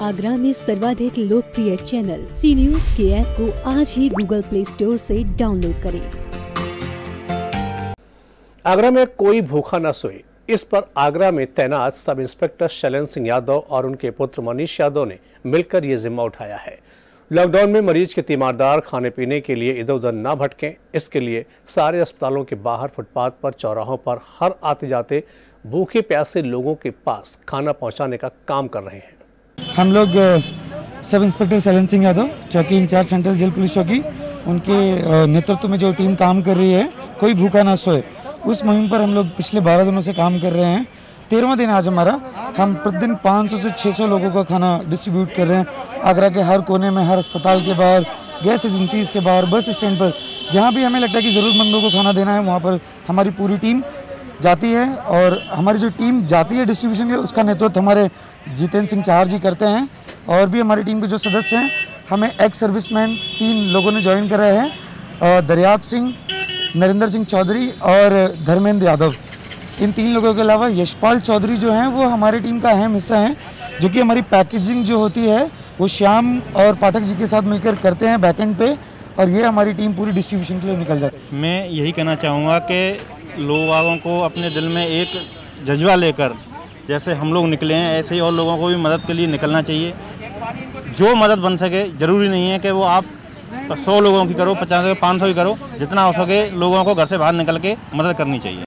आगरा में सर्वाधिक लोकप्रिय चैनल सी न्यूज़ के ऐप को आज ही गूगल प्ले स्टोर से डाउनलोड करें। आगरा में कोई भूखा न सोए। इस पर आगरा में तैनात सब इंस्पेक्टर शैलेंद्र सिंह यादव और उनके पुत्र मनीष यादव ने मिलकर ये जिम्मा उठाया है। लॉकडाउन में मरीज़ के तीमारदार खाने पीने के लिए इधर उधर न भटकें। इसके लिए सारे अस्पतालों के बाहर फुटपाथ पर, चौराहों पर हर आते जाते भूखे प्यासे लोगों के पास खाना पहुँचाने का काम कर रहे हैं। हम लोग सब इंस्पेक्टर सैलन सिंह यादव, चौकी इंचार्ज सेंट्रल जेल पुलिस चौकी, उनके नेतृत्व में जो टीम काम कर रही है, कोई भूखा ना सोए, उस मुहिम पर हम लोग पिछले बारह दिनों से काम कर रहे हैं। तेरहवा दिन आज हमारा, हम प्रतिदिन 500 से 600 लोगों का खाना डिस्ट्रीब्यूट कर रहे हैं, आगरा के हर कोने में, हर अस्पताल के बाहर, गैस एजेंसीज के बाहर, बस स्टैंड पर, जहाँ भी हमें लगता है कि ज़रूरतमंदों को खाना देना है, वहाँ पर हमारी पूरी टीम जाती है और हमारी जो टीम जाती है डिस्ट्रीब्यूशन के उसका नेतृत्व हमारे जितेंद्र सिंह चार जी करते हैं और भी हमारी टीम के जो सदस्य हैं हमें एक्स सर्विसमैन तीन लोगों ने ज्वाइन करा है अ, दरियाब सिंह नरेंद्र सिंह चौधरी और धर्मेंद्र यादव। इन तीन लोगों के अलावा यशपाल चौधरी जो हैं वो हमारी टीम का अहम हिस्सा हैं जो कि हमारी पैकेजिंग जो होती है वो श्याम और पाठक जी के साथ मिलकर करते हैं बैकएंड पे और ये हमारी टीम पूरी डिस्ट्रीब्यूशन के लिए निकल जाती है। मैं यही कहना चाहूँगा कि लोगों को अपने दिल में एक जज्बा लेकर जैसे हम लोग निकले हैं, ऐसे ही और लोगों को भी मदद के लिए निकलना चाहिए। जो मदद बन सके, ज़रूरी नहीं है कि वो आप सौ लोगों की करो, पचास, पाँच सौ की करो, जितना हो सके लोगों को घर से बाहर निकल के मदद करनी चाहिए।